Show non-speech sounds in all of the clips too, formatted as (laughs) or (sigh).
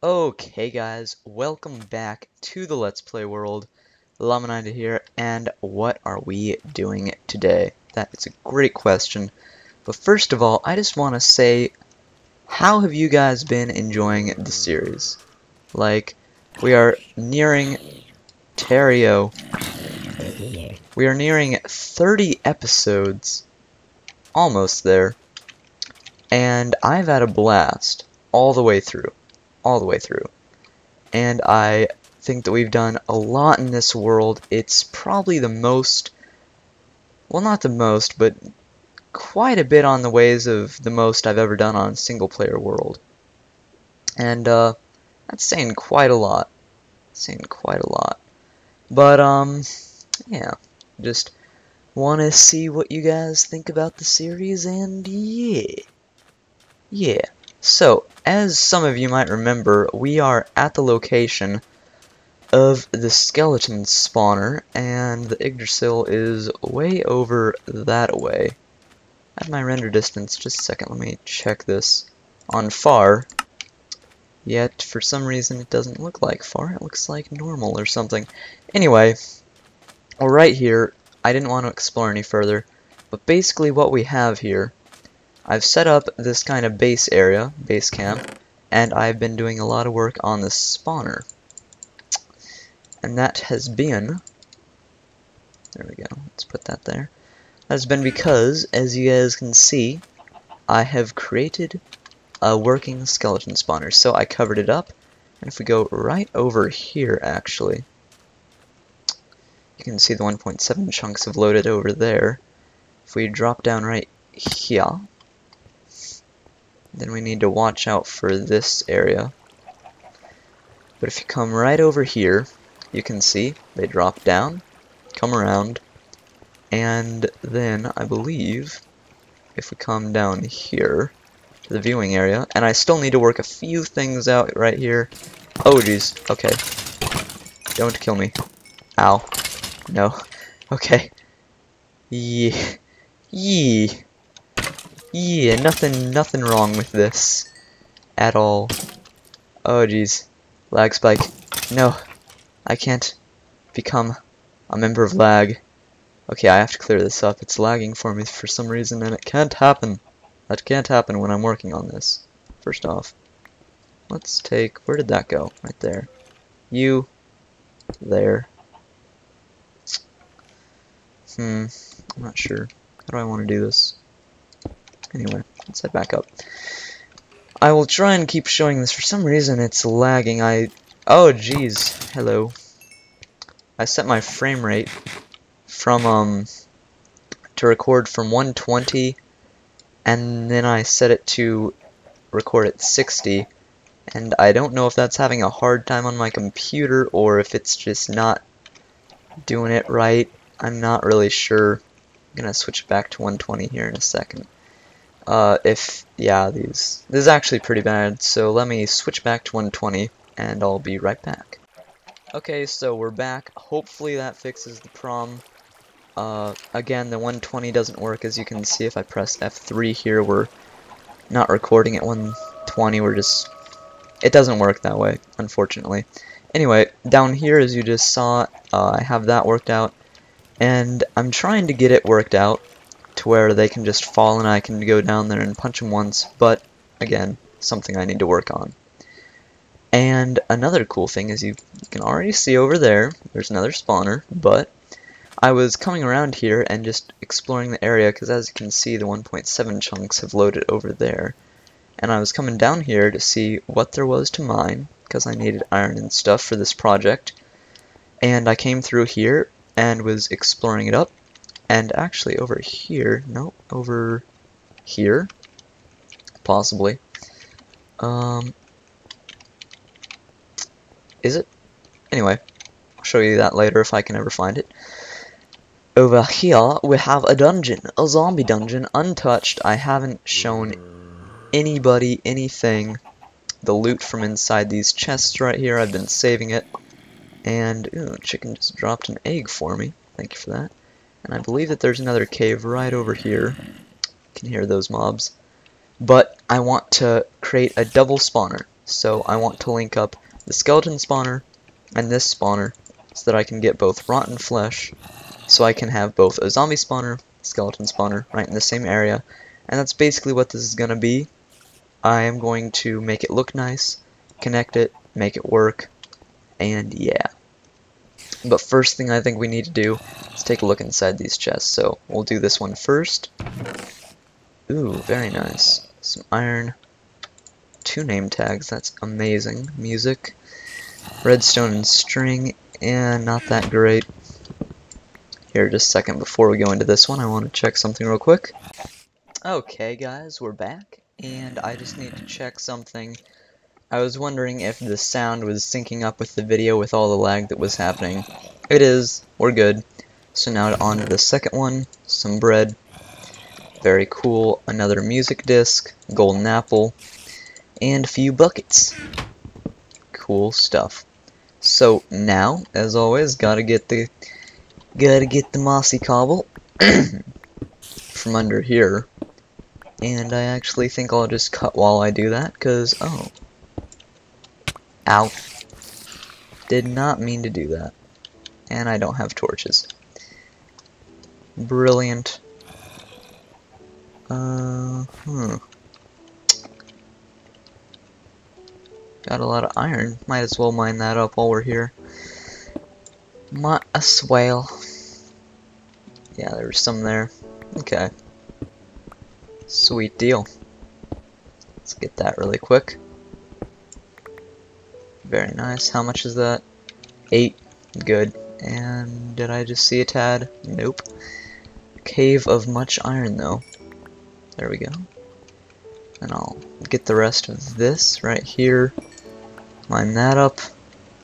Okay guys, welcome back to the Let's Play world. Lamanida here, and what are we doing today? That is a great question. But first of all, I just want to say, how have you guys been enjoying the series? Like, we are nearing Terrio. We are nearing 30 episodes. Almost there. And I've had a blast all the way through all the way through. And I think that we've done a lot in this world. It's probably the most, well not the most, but quite a bit on the ways of the most I've ever done on single player world. And uh, that's saying quite a lot. Saying quite a lot. But um, yeah, just want to see what you guys think about the series, and yeah. Yeah. So, as some of you might remember, we are at the location of the skeleton spawner, and the Yggdrasil is way over that way. At my render distance, just a second, let me check this on far. Yet, for some reason, it doesn't look like far, it looks like normal or something. Anyway, well, right here, I didn't want to explore any further, but basically what we have here I've set up this kind of base area, base camp, and I've been doing a lot of work on the spawner. And that has been, there we go, let's put that there. That has been because, as you guys can see, I have created a working skeleton spawner. So I covered it up, and if we go right over here, actually, you can see the 1.7 chunks have loaded over there. If we drop down right here, then we need to watch out for this area. But if you come right over here, you can see they drop down, come around, and then I believe if we come down here to the viewing area, and I still need to work a few things out right here. Oh jeez, okay. Don't kill me. Ow. No. (laughs) Okay. Yeah. Yeah. Yeah, nothing, nothing wrong with this at all. Oh jeez, lag spike. No, I can't become a member of lag. Okay, I have to clear this up. It's lagging for me for some reason, and it can't happen. That can't happen when I'm working on this. First off, let's take, where did that go? Right there. You, there. Hmm, I'm not sure. How do I want to do this? Anyway, let's head back up. I will try and keep showing this. For some reason, it's lagging. I... Oh, jeez. Hello. I set my frame rate from, um... to record from 120, and then I set it to record at 60, and I don't know if that's having a hard time on my computer, or if it's just not doing it right. I'm not really sure. I'm gonna switch back to 120 here in a second. Uh, if, yeah, these, this is actually pretty bad, so let me switch back to 120, and I'll be right back. Okay, so we're back. Hopefully that fixes the problem. Uh, again, the 120 doesn't work, as you can see if I press F3 here, we're not recording at 120, we're just, it doesn't work that way, unfortunately. Anyway, down here, as you just saw, uh, I have that worked out, and I'm trying to get it worked out to where they can just fall and I can go down there and punch them once, but again, something I need to work on. And another cool thing is you, you can already see over there, there's another spawner, but I was coming around here and just exploring the area because as you can see the 1.7 chunks have loaded over there. And I was coming down here to see what there was to mine because I needed iron and stuff for this project. And I came through here and was exploring it up and actually over here, no, over here, possibly. Um, is it? Anyway, I'll show you that later if I can ever find it. Over here, we have a dungeon, a zombie dungeon, untouched. I haven't shown anybody anything. The loot from inside these chests right here, I've been saving it. And, ooh, chicken just dropped an egg for me. Thank you for that. And I believe that there's another cave right over here. You can hear those mobs. But I want to create a double spawner. So I want to link up the skeleton spawner and this spawner so that I can get both rotten flesh so I can have both a zombie spawner, skeleton spawner right in the same area and that's basically what this is going to be. I am going to make it look nice, connect it, make it work, and yeah. But first thing I think we need to do is take a look inside these chests. So we'll do this one first. Ooh, very nice. Some iron. Two name tags, that's amazing. Music. Redstone and string, and not that great. Here, just a second before we go into this one, I want to check something real quick. Okay guys, we're back, and I just need to check something. I was wondering if the sound was syncing up with the video with all the lag that was happening. It is, we're good. So now on to the second one, some bread. Very cool, another music disc, golden apple, and a few buckets. Cool stuff. So now, as always, gotta get the gotta get the mossy cobble (clears throat) from under here. And I actually think I'll just cut while I do that, because, oh. Ow. Did not mean to do that. And I don't have torches. Brilliant. Uh, hmm. Got a lot of iron. Might as well mine that up while we're here. Might as well. Yeah, there's some there. Okay. Sweet deal. Let's get that really quick. Very nice. How much is that? Eight. Good. And did I just see a tad? Nope. Cave of much iron though. There we go. And I'll get the rest of this right here. Line that up.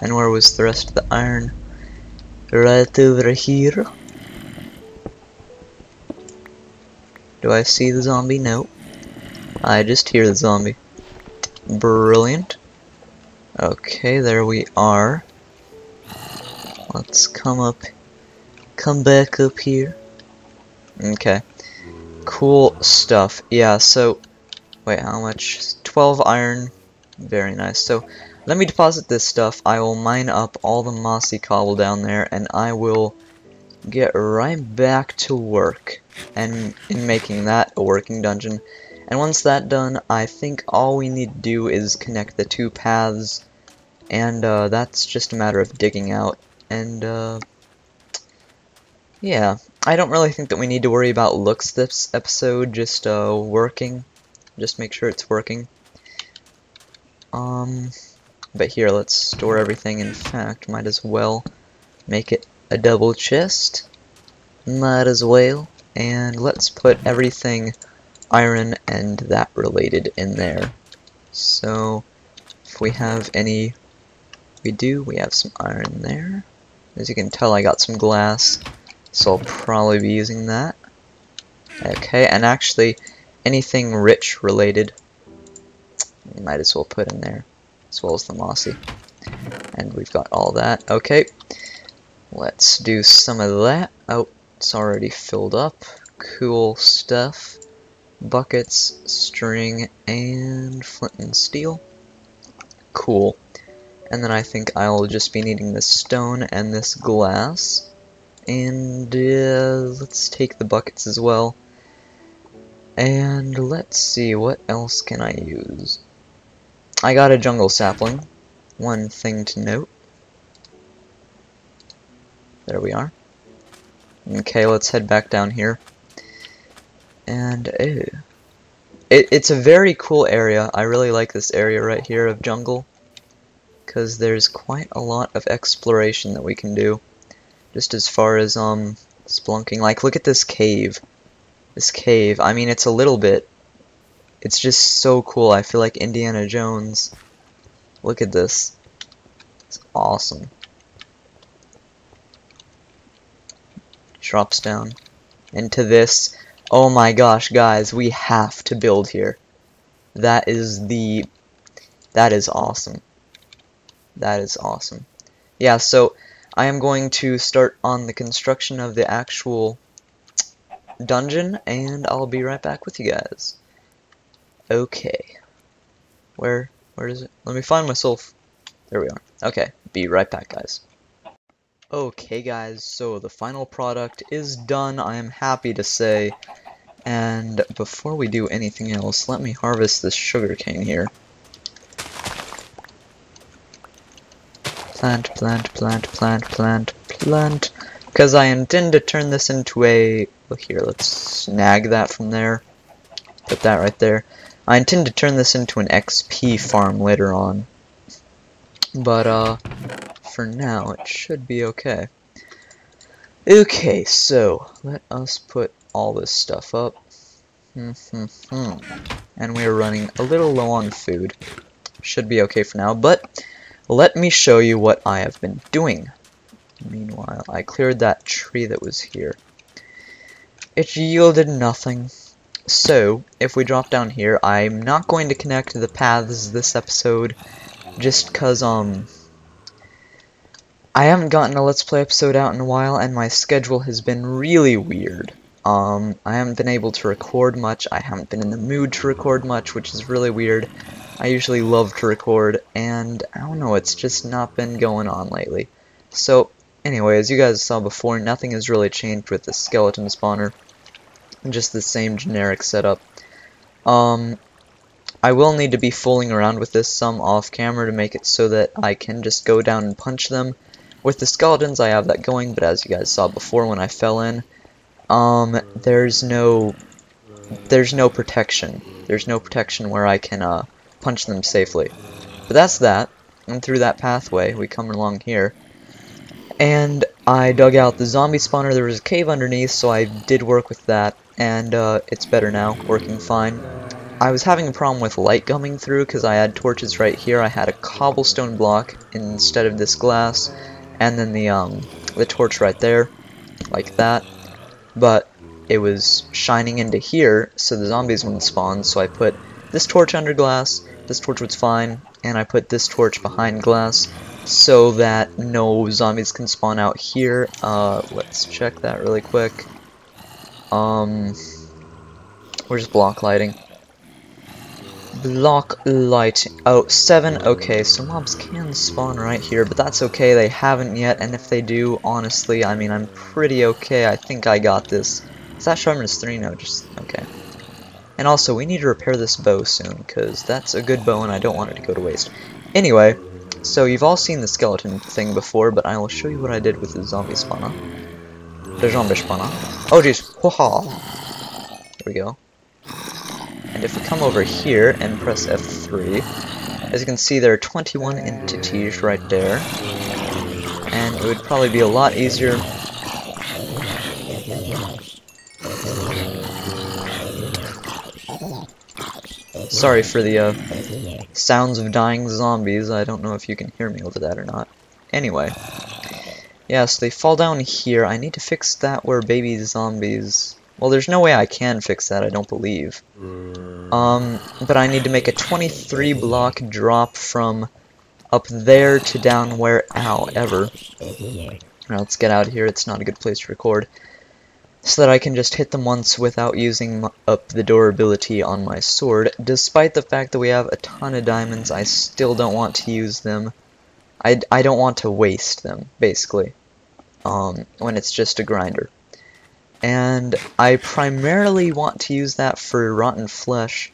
And where was the rest of the iron? Right over here. Do I see the zombie? No. I just hear the zombie. Brilliant. Okay, there we are. Let's come up, come back up here. Okay. Cool stuff. Yeah, so, wait, how much? 12 iron. Very nice. So, let me deposit this stuff. I will mine up all the mossy cobble down there, and I will get right back to work and in making that a working dungeon. And once that's done, I think all we need to do is connect the two paths, and uh, that's just a matter of digging out. And uh, yeah, I don't really think that we need to worry about looks this episode, just uh, working. Just make sure it's working. Um, but here, let's store everything. In fact, might as well make it a double chest. Might as well. And let's put everything iron and that related in there. So, if we have any, we do, we have some iron there. As you can tell, I got some glass, so I'll probably be using that. Okay, and actually, anything rich related, might as well put in there, as well as the mossy. And we've got all that. Okay, Let's do some of that. Oh, it's already filled up. Cool stuff. Buckets, string, and flint and steel. Cool. And then I think I'll just be needing this stone and this glass. And uh, let's take the buckets as well. And let's see, what else can I use? I got a jungle sapling. One thing to note. There we are. Okay, let's head back down here. And, ew. It, it's a very cool area. I really like this area right here of jungle. Because there's quite a lot of exploration that we can do. Just as far as, um, splunking. Like, look at this cave. This cave. I mean, it's a little bit. It's just so cool. I feel like Indiana Jones. Look at this. It's awesome. drops down into this. Oh my gosh, guys, we have to build here. That is the... That is awesome. That is awesome. Yeah, so I am going to start on the construction of the actual dungeon, and I'll be right back with you guys. Okay. Where Where is it? Let me find myself. There we are. Okay, be right back, guys. Okay, guys, so the final product is done, I am happy to say. And before we do anything else, let me harvest this sugarcane here. Plant, plant, plant, plant, plant, plant. Because I intend to turn this into a... Well, here, let's snag that from there. Put that right there. I intend to turn this into an XP farm later on. But, uh, for now, it should be okay. Okay, so, let us put all this stuff up. Hmm, hmm, hmm. and we're running a little low on food. Should be okay for now, but let me show you what I have been doing. Meanwhile, I cleared that tree that was here. It yielded nothing. So, if we drop down here, I'm not going to connect the paths this episode, just cause, um, I haven't gotten a Let's Play episode out in a while, and my schedule has been really weird. Um, I haven't been able to record much, I haven't been in the mood to record much, which is really weird. I usually love to record, and I don't know, it's just not been going on lately. So, anyway, as you guys saw before, nothing has really changed with the skeleton spawner just the same generic setup. Um, I will need to be fooling around with this some off camera to make it so that I can just go down and punch them. With the skeletons I have that going, but as you guys saw before when I fell in, um, there's no, there's no protection. There's no protection where I can, uh, punch them safely. But that's that, and through that pathway, we come along here, and I dug out the zombie spawner, there was a cave underneath, so I did work with that, and uh, it's better now, working fine. I was having a problem with light coming through because I had torches right here. I had a cobblestone block instead of this glass, and then the um the torch right there, like that. But it was shining into here, so the zombies wouldn't spawn. So I put this torch under glass. This torch was fine, and I put this torch behind glass so that no zombies can spawn out here. Uh, let's check that really quick. Um, where's block lighting? Block lighting. Oh, seven. Okay, so mobs can spawn right here, but that's okay. They haven't yet, and if they do, honestly, I mean, I'm pretty okay. I think I got this. Is that sharpness three? No, just okay. And also, we need to repair this bow soon, because that's a good bow and I don't want it to go to waste. Anyway, so you've all seen the skeleton thing before, but I will show you what I did with the zombie spawner. The zombie spawner. Oh jeez. Ha! There we go. And if we come over here and press F3, as you can see there are 21 entities right there. And it would probably be a lot easier Sorry for the uh, sounds of dying zombies. I don't know if you can hear me over that or not. Anyway. Yeah, so they fall down here. I need to fix that where baby zombies... Well, there's no way I can fix that, I don't believe. Um, but I need to make a 23 block drop from up there to down where... Ow, ever. Now let's get out of here, it's not a good place to record. So that I can just hit them once without using up the durability on my sword. Despite the fact that we have a ton of diamonds, I still don't want to use them. I, I don't want to waste them, basically um, when it's just a grinder. And I primarily want to use that for rotten flesh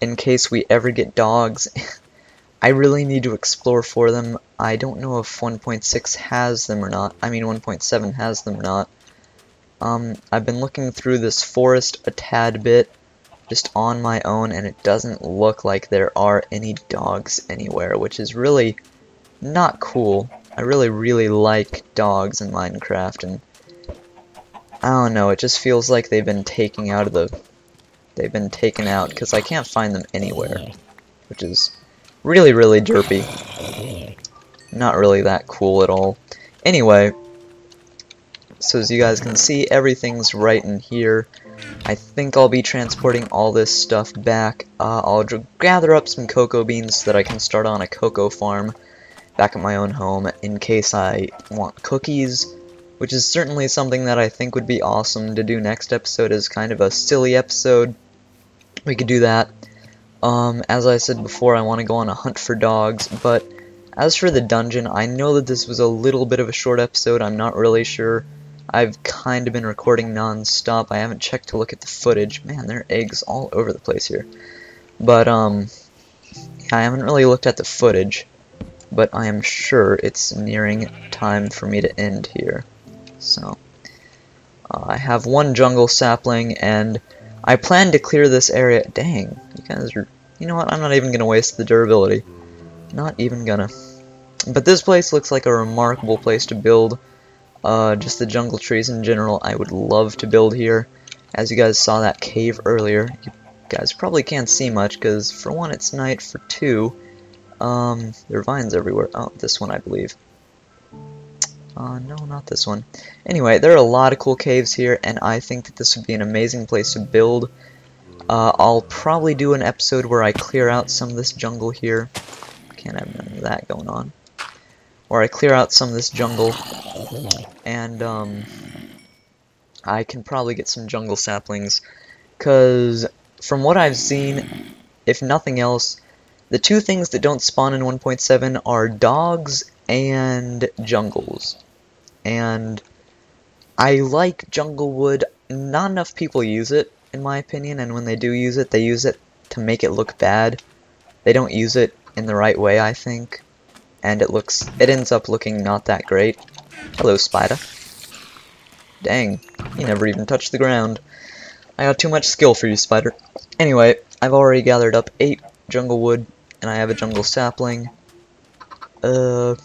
in case we ever get dogs. (laughs) I really need to explore for them. I don't know if 1.6 has them or not. I mean 1.7 has them or not. Um, I've been looking through this forest a tad bit just on my own and it doesn't look like there are any dogs anywhere, which is really not cool. I really, really like dogs in Minecraft, and I don't know, it just feels like they've been taken out of the... They've been taken out, because I can't find them anywhere, which is really, really derpy. Not really that cool at all. Anyway, so as you guys can see, everything's right in here. I think I'll be transporting all this stuff back. Uh, I'll gather up some cocoa beans so that I can start on a cocoa farm back at my own home in case I want cookies, which is certainly something that I think would be awesome to do next episode as kind of a silly episode. We could do that. Um, as I said before, I want to go on a hunt for dogs, but as for the dungeon, I know that this was a little bit of a short episode, I'm not really sure. I've kind of been recording non-stop, I haven't checked to look at the footage. Man, there are eggs all over the place here. But, um, I haven't really looked at the footage, but I am sure it's nearing time for me to end here. So, uh, I have one jungle sapling, and I plan to clear this area. Dang, you guys are... You know what, I'm not even going to waste the durability. Not even gonna. But this place looks like a remarkable place to build. Uh, just the jungle trees in general, I would love to build here. As you guys saw that cave earlier, you guys probably can't see much, because for one, it's night, for two, um, there are vines everywhere. Oh, this one, I believe. Uh, no, not this one. Anyway, there are a lot of cool caves here, and I think that this would be an amazing place to build. Uh, I'll probably do an episode where I clear out some of this jungle here. Can't have none of that going on. Where I clear out some of this jungle, and, um, I can probably get some jungle saplings, because from what I've seen, if nothing else, the two things that don't spawn in 1.7 are dogs and jungles. And I like jungle wood. Not enough people use it, in my opinion, and when they do use it, they use it to make it look bad. They don't use it in the right way, I think. And it looks, it ends up looking not that great. Hello, spider. Dang, you never even touched the ground. I got too much skill for you, spider. Anyway, I've already gathered up 8 jungle wood, and I have a jungle sapling. Uh,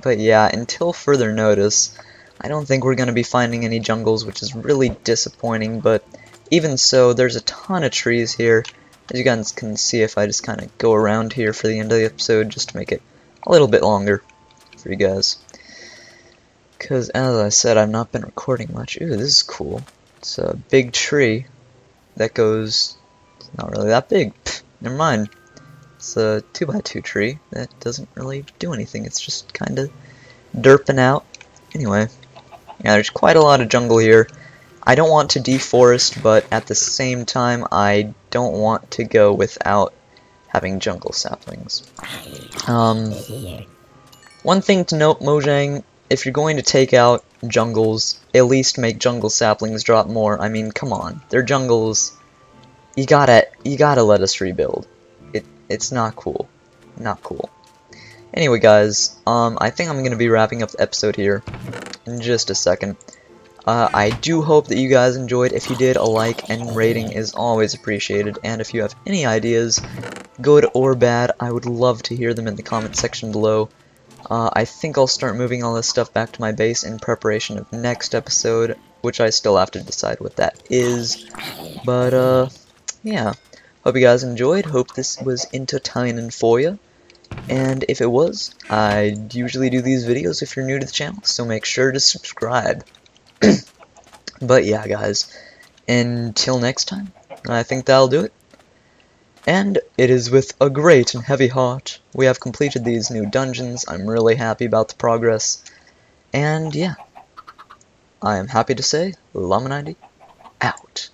but yeah, until further notice, I don't think we're going to be finding any jungles, which is really disappointing, but even so, there's a ton of trees here. As you guys can see if I just kind of go around here for the end of the episode, just to make it a little bit longer for you guys. Because, as I said, I've not been recording much. Ooh, this is cool. It's a big tree that goes... It's not really that big. Pfft, never mind. It's a 2x2 tree that doesn't really do anything. It's just kind of derping out. Anyway, yeah, there's quite a lot of jungle here. I don't want to deforest, but at the same time, I don't want to go without having jungle saplings. Um, one thing to note, Mojang, if you're going to take out jungles, at least make jungle saplings drop more. I mean, come on, they're jungles. You gotta, you gotta let us rebuild. It, it's not cool, not cool. Anyway, guys, um, I think I'm gonna be wrapping up the episode here in just a second. Uh, I do hope that you guys enjoyed. If you did, a like and rating is always appreciated. And if you have any ideas, good or bad, I would love to hear them in the comment section below. Uh, I think I'll start moving all this stuff back to my base in preparation of next episode, which I still have to decide what that is. But, uh, yeah. Hope you guys enjoyed. Hope this was entertaining for you. And if it was, I usually do these videos if you're new to the channel, so make sure to subscribe. (clears throat) but yeah, guys, until next time, I think that'll do it. And it is with a great and heavy heart we have completed these new dungeons. I'm really happy about the progress. And yeah, I am happy to say, Llama90 out.